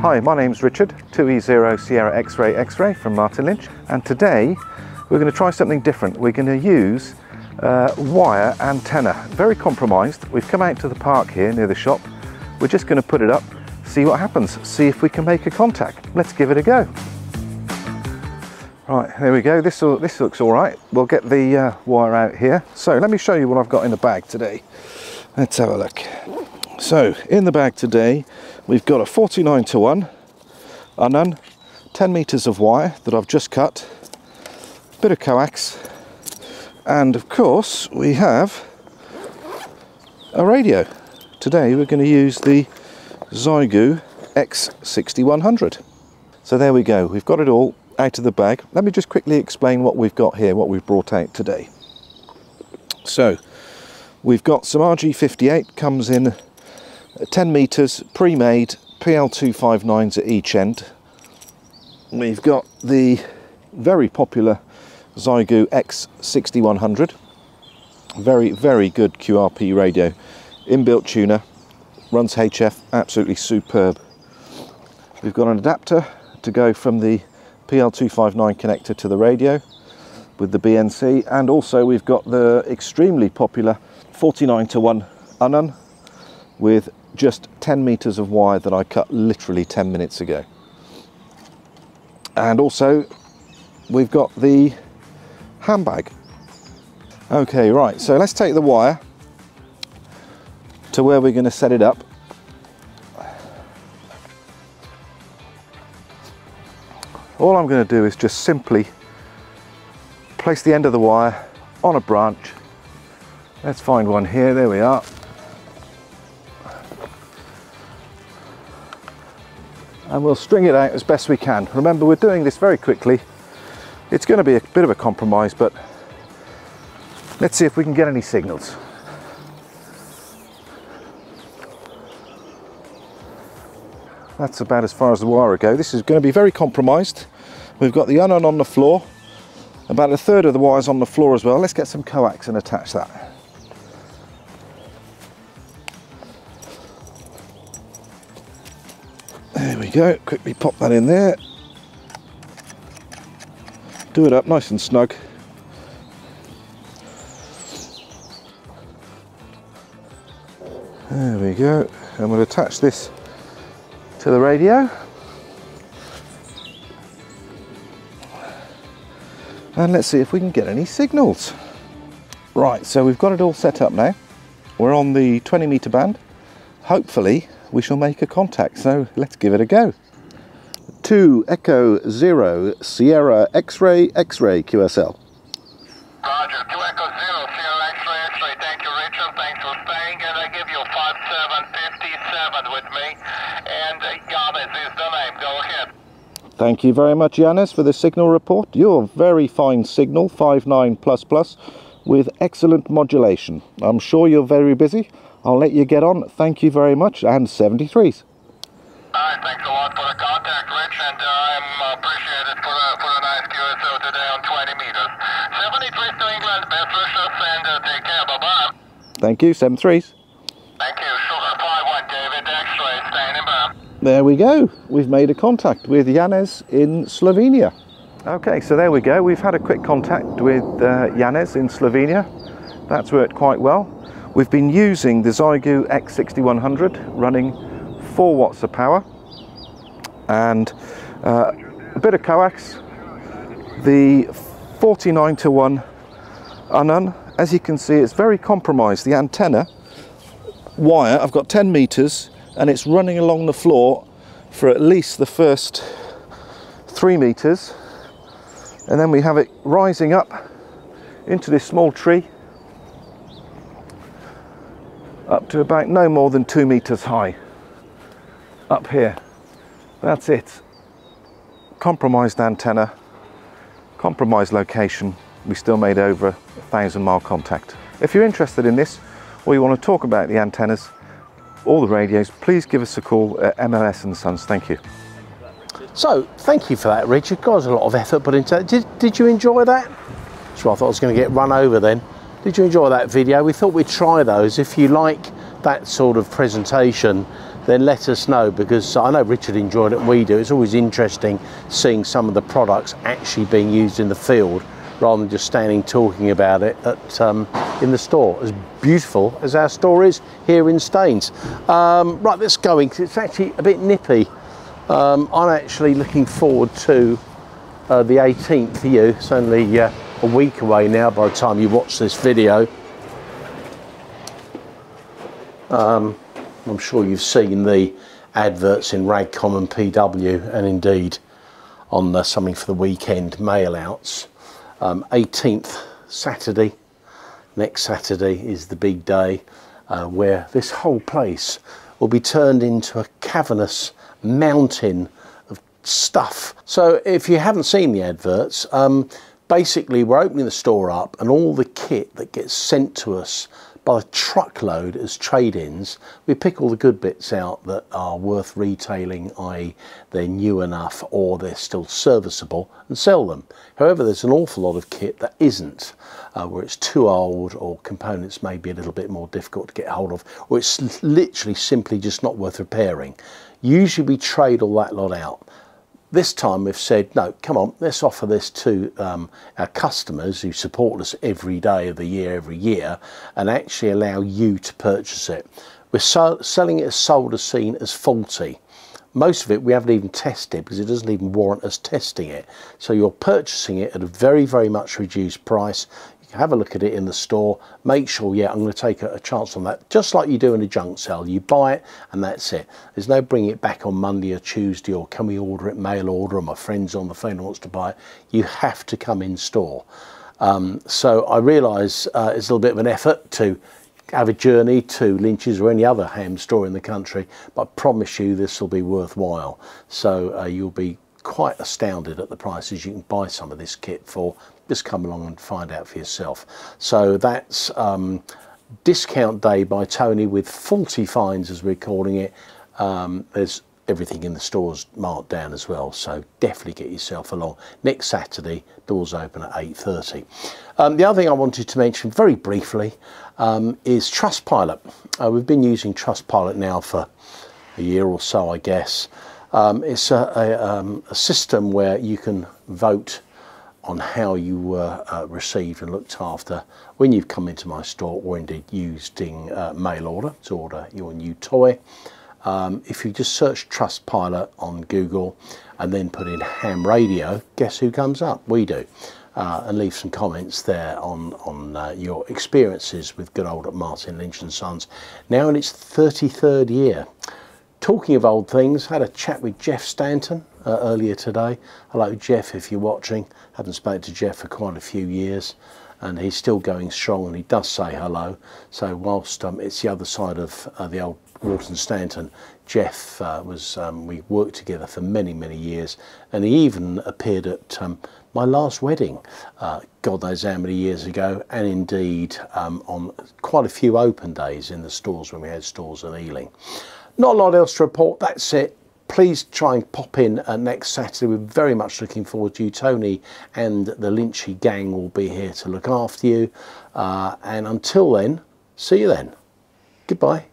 Hi, my name's Richard, 2E0 Sierra X-Ray X-Ray from Martin Lynch, and today we're going to try something different. We're going to use uh, wire antenna, very compromised. We've come out to the park here near the shop. We're just going to put it up, see what happens, see if we can make a contact. Let's give it a go. Right, there we go. This, this looks all right. We'll get the uh, wire out here. So let me show you what I've got in the bag today. Let's have a look. So in the bag today, we've got a 49 to 1 Unun, 10 meters of wire that I've just cut, bit of coax, and of course we have a radio. Today we're going to use the Xiegu X6100. So there we go, we've got it all out of the bag. Let me just quickly explain what we've got here, what we've brought out today. So we've got some RG58, comes in 10 meters, pre-made, PL259s at each end. We've got the very popular Xiegu X6100. Very, very good QRP radio. Inbuilt tuner, runs HF, absolutely superb. We've got an adapter to go from the PL259 connector to the radio with the BNC and also we've got the extremely popular 49 to 1 Unun with just 10 meters of wire that I cut literally 10 minutes ago. And also we've got the Ham Bag. Okay, right, so let's take the wire to where we're going to set it up. All I'm going to do is just simply place the end of the wire on a branch. Let's find one here, there we are. And we'll string it out as best we can. Remember, we're doing this very quickly. It's going to be a bit of a compromise, but let's see if we can get any signals. That's about as far as the wire go. This is going to be very compromised. We've got the unun on the floor. About a third of the wires on the floor as well. Let's get some coax and attach that. There we go. Quickly pop that in there. Do it up nice and snug. There we go. And we'll attach this to the radio. And let's see if we can get any signals. Right, so we've got it all set up now. We're on the 20 meter band. Hopefully we shall make a contact, so let's give it a go. 2 Echo 0 Sierra X-Ray X-Ray QSL. Roger, 2 Echo 0 Sierra X-Ray X-Ray. Thank you, Richard. Thanks for staying. And I give you 5757 with me. And uh, is the name. Go ahead. Thank you very much, Yanis, for the signal report. Your very fine signal, 59 plus plus, with excellent modulation. I'm sure you're very busy. I'll let you get on. Thank you very much, and 73s. All right, thanks a lot for the contact, Rich, and uh, I'm appreciated for the, for the nice QSO today on 20 meters. 73s to England, best wishes, and uh, take care. Bye-bye. Thank you, 73s. Thank you. Sugar 5-1, David X-ray, standing by. There we go. We've made a contact with Yanes in Slovenia. Okay, so there we go. We've had a quick contact with uh, Yanes in Slovenia. That's worked quite well. We've been using the Xiegu X6100 running 4 watts of power and uh, a bit of coax. The 49 to 1 Unun, as you can see, it's very compromised. The antenna wire, I've got 10 meters and it's running along the floor for at least the first three meters and then we have it rising up into this small tree up to about no more than two meters high up here that's it compromised antenna compromised location we still made over a thousand mile contact if you're interested in this or you want to talk about the antennas all the radios please give us a call at MLS and Sons thank you So, thank you for that, Richard. God, a lot of effort put into it. Did, did you enjoy that? So I thought I was going to get run over then. Did you enjoy that video? We thought we'd try those. If you like that sort of presentation, then let us know because I know Richard enjoyed it and we do. It's always interesting seeing some of the products actually being used in the field rather than just standing talking about it at, um, in the store. As beautiful as our store is here in Staines. Um, right, let's go in 'cause it's actually a bit nippy. Um, I'm actually looking forward to uh, the 18th for you. It's only uh, a week away now by the time you watch this video. Um, I'm sure you've seen the adverts in RadCom and PW and indeed on uh, something for the weekend mail outs. Um, 18th Saturday, next Saturday is the big day uh, where this whole place will be turned into a cavernous mountain of stuff. So if you haven't seen the adverts, um, basically we're opening the store up and all the kit that gets sent to us by the truckload as trade-ins. We pick all the good bits out that are worth retailing, i.e. they're new enough or they're still serviceable and sell them. However, there's an awful lot of kit that isn't, uh, where it's too old or components may be a little bit more difficult to get hold of, or it's literally simply just not worth repairing. Usually we trade all that lot out. This time we've said, no, come on, let's offer this to um, our customers who support us every day of the year, every year, and actually allow you to purchase it. We're so selling it as sold as seen as faulty. Most of it we haven't even tested because it doesn't even warrant us testing it. So you're purchasing it at a very, very much reduced price have a look at it in the store make sure yeah i'm going to take a, a, chance on that. Just like you do in a junk sale you buy it and that's it. There's no bringing it back on monday or tuesday or can we order it mail order or my friend's on the phone wants to buy it. You have to come in store. Um, so i realize uh, it's a little bit of an effort to have a journey to Lynch's or any other ham store in the country, but I promise you this will be worthwhile. So uh, you'll be quite astounded at the prices you can buy some of this kit for. Just come along and find out for yourself. So that's um, discount day by Tony with faulty finds as we're calling it. Um, there's everything in the stores marked down as well. So definitely get yourself along. Next saturday doors open at 8.30 um, the other thing i wanted to mention very briefly um, is trustpilot. Uh, we've been using trustpilot now for a year or so i guess um, it's a, a, um, a, system where you can vote on how you were uh, received and looked after when you've come into my store or indeed using uh, mail order to order your new toy. Um, if you just search Trustpilot on Google and then put in ham radio, guess who comes up? We do. Uh, and leave some comments there on, on uh, your experiences with good old Martin Lynch and Sons. Now in its 33rd year. Talking of old things, had a chat with Jeff Stanton uh, earlier today. Hello, Jeff, if you're watching. Haven't spoken to Jeff for quite a few years, and he's still going strong, and he does say hello. So whilst um, it's the other side of uh, the old Waters Stanton, Jeff uh, was um, we worked together for many many years, and he even appeared at um, my last wedding, uh, God knows how many years ago, and indeed um, on quite a few open days in the stores when we had stores in Ealing. Not a lot else to report. That's it please try and pop in uh, next Saturday. We're very much looking forward to you. Tony and the Lynchy gang will be here to look after you. Uh, and until then, see you then. Goodbye.